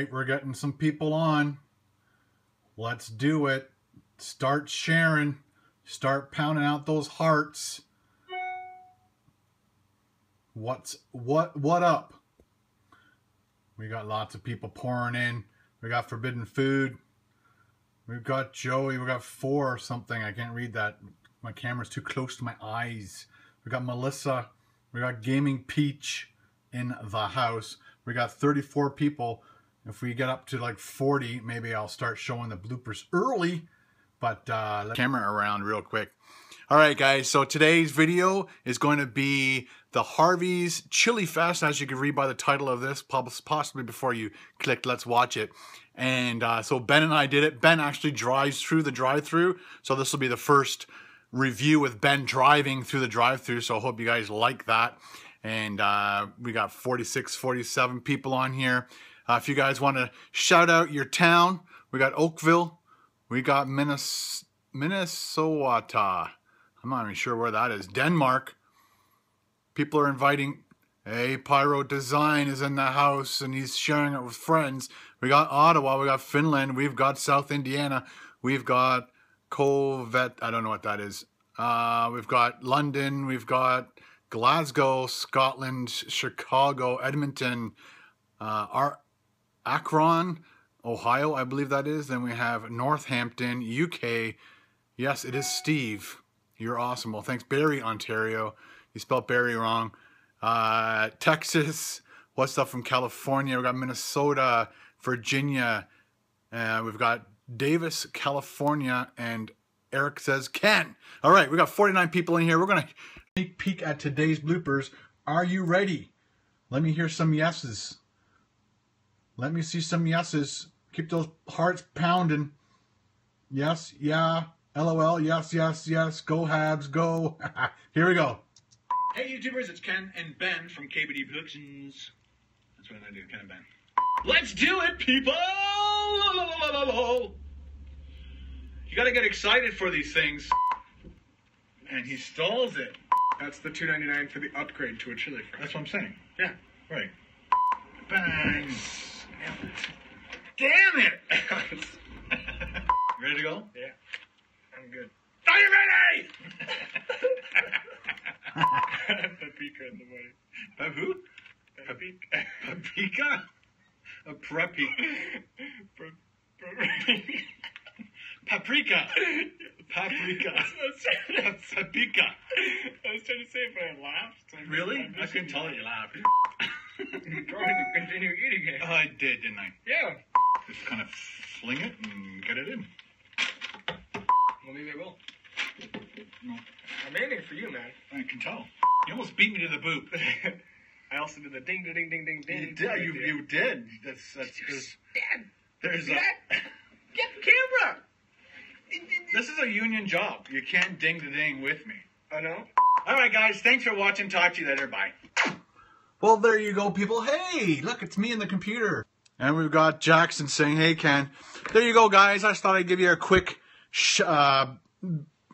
right, we're getting some people on. Let's do it. Start sharing. Start pounding out those hearts. What's what what up? We got lots of people pouring in. We got forbidden food. We've got Joey. We got four or something. I can't read that. My camera's too close to my eyes. We got Melissa. We got Gaming Peach in the house. We got 34 people. If we get up to like 40, maybe I'll start showing the bloopers early. But uh, let camera around real quick. All right, guys. So today's video is going to be the Harvey's Chili Fest, as you can read by the title of this, possibly before you click Let's Watch It. And uh, so Ben and I did it. Ben actually drives through the drive-through, so this will be the first review with Ben driving through the drive-through. So I hope you guys like that. And uh, we got 46, 47 people on here. Uh, if you guys want to shout out your town, we got Oakville, we got Minnes Minnesota. I'm not even sure where that is. Denmark. People are inviting. Hey, Pyro Design is in the house and he's sharing it with friends. We got Ottawa, we got Finland, we've got South Indiana, we've got Covet. I don't know what that is. Uh, we've got London, we've got Glasgow, Scotland, Chicago, Edmonton, uh, Akron, Ohio, I believe that is. Then we have Northampton, UK. Yes, it is Steve. You're awesome. Well, thanks. Barrie, Ontario. You spelled Barrie wrong. Uh, Texas. What's up from California? We've got Minnesota, Virginia. Uh, we've got Davis, California. And Eric says Ken. All right, we got 49 people in here. We're going to sneak peek at today's bloopers. Are you ready? Let me hear some yeses. Let me see some yeses. Keep those hearts pounding. Yes, yeah, LOL, yes, yes, yes. Go Habs, go. Here we go. Hey YouTubers, it's Ken and Ben from KBD Productions. That's what I do, Ken and Ben. Let's do it, people! You gotta get excited for these things. And he stalls it. That's the two ninety nine for the upgrade to a chili fry. That's what I'm saying. Yeah. Right. Bang! Damn it! ready to go? Yeah. I'm good. Are you ready? Paprika in the morning. Pap who? Paprika. Paprika? A preppy. Paprika. Paprika. Paprika. I was trying to say it, but I laughed. I Really? I couldn't tell you laughed. I'm trying to continue eating it. Oh, I did, didn't I? Yeah. Just kind of fling it and get it in. Well, maybe I will. No, I'm aiming for you, man. I can tell. You almost beat me to the boot. I also did the ding, ding, ding, ding, ding. You did. You, you did. That's that's there's, Dad, there's see a. Get the camera. this is a union job. You can't ding the ding with me. Oh no. All right, guys. Thanks for watching. Talk to you later. Bye. Well, there you go, people. Hey, look, it's me and the computer. And we've got Jackson saying, hey, Ken. There you go, guys. I just thought I'd give you a quick, sh- uh,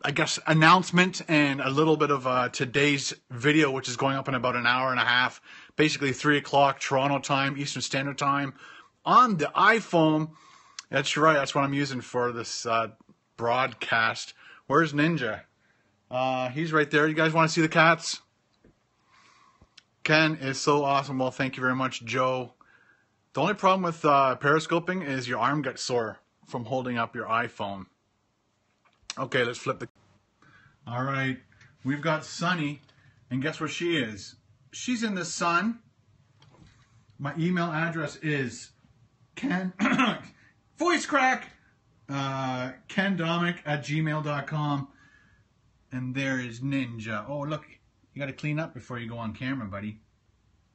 I guess, announcement and a little bit of uh, today's video, which is going up in about an hour and a half, basically 3 o'clock Toronto time, Eastern Standard Time, on the iPhone. That's right. That's what I'm using for this uh, broadcast. Where's Ninja? Uh, he's right there. You guys want to see the cats? Ken is so awesome. Well, thank you very much, Joe. The only problem with uh, periscoping is your arm gets sore from holding up your iPhone. Okay, let's flip the. All right, we've got Sunny, and guess where she is? She's in the sun. My email address is Ken voice crack uh, Ken Domik at gmail.com. And there is Ninja. Oh, look, you got to clean up before you go on camera, buddy.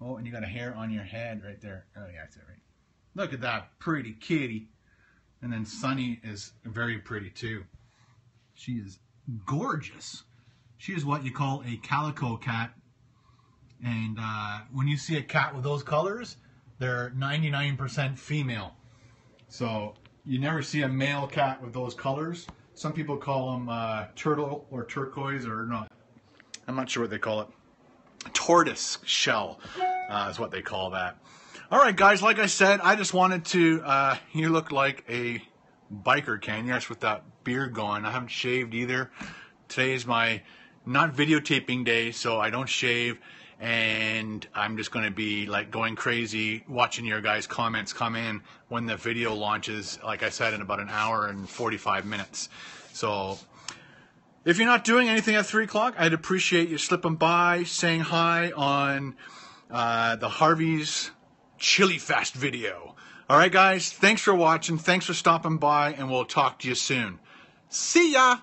Oh, and you got a hair on your head right there. Oh, yeah, that's it, right. Look at that pretty kitty. And then Sunny is very pretty too. She is gorgeous. She is what you call a calico cat. And uh, when you see a cat with those colors, they're 99% female. So you never see a male cat with those colors. Some people call them uh, turtle or turquoise or not. I'm not sure what they call it. Tortoise shell uh, is what they call that. All right, guys. Like I said, I just wanted to. Uh, you look like a biker, Ken? Yes, with that beard going. I haven't shaved either. Today is my not videotaping day, so I don't shave, and I'm just going to be like going crazy watching your guys' comments come in when the video launches. Like I said, in about an hour and 45 minutes. So if you're not doing anything at three o'clock, I'd appreciate you slipping by, saying hi on uh, the Harvey's Chili Fest video. All right, guys, thanks for watching. Thanks for stopping by, and we'll talk to you soon. See ya!